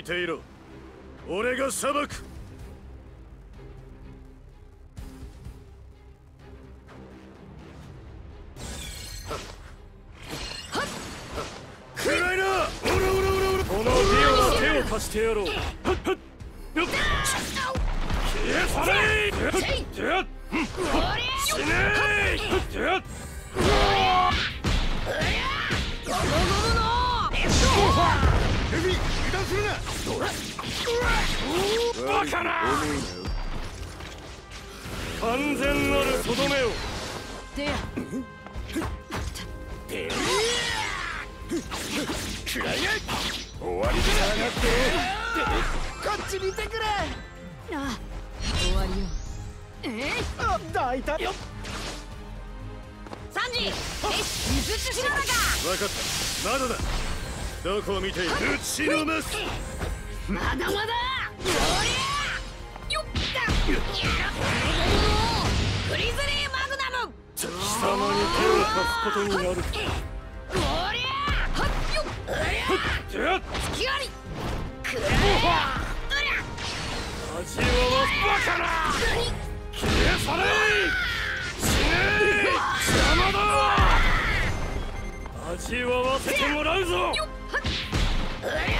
いていろ。俺が裁く。してやろう。消え去れ！死ね！バカな完全なるとどめを。でやくらい。終わりじゃなくてこっち見てくれ。あ終わりよえあ抱いたよ。サンジえ水しなのか分かった。まだだ。どこを見ている？打ちのますまだまだ。おりゃよっだグリズリーマグナム貴様に手を貸すことになるおりゃはっよっおりゃやっ月割りくらえおりゃ味わわバカな消え去れ死ね邪魔だ味わわせてもらうぞよっは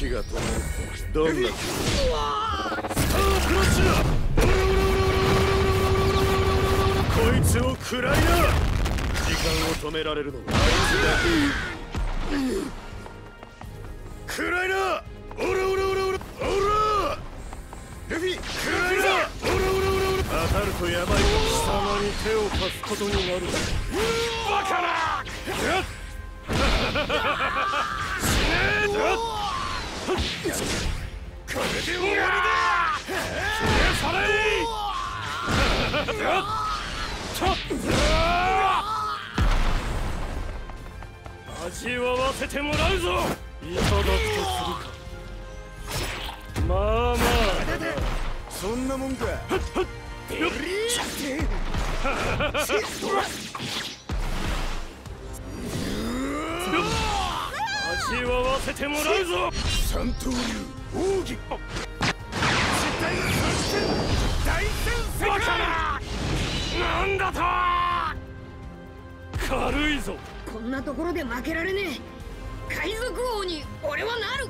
時が止まるどんなスタークラッシュだこいつを食らいな時間を止められるのはあいつだ食らいなオラオラオラオラオラルフィ食らいなオラオラオラ当たるとやばい貴様に手を貸すことになるバカな味わわせてもらうぞ。いただくと。するかまあまあそんなもんか味わわせてもらうぞ。三刀流奥義大戦バカななんだと軽いぞ。こんなところで負けられねえ。海賊王に俺はなる